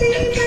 Thank you.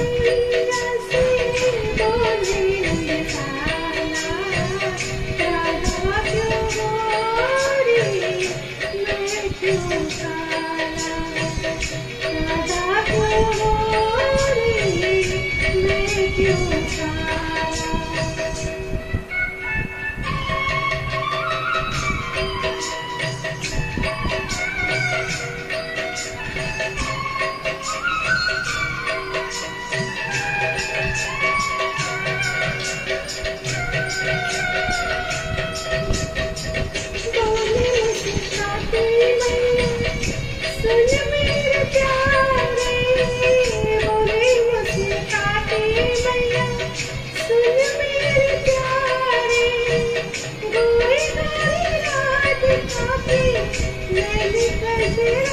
Baby, baby.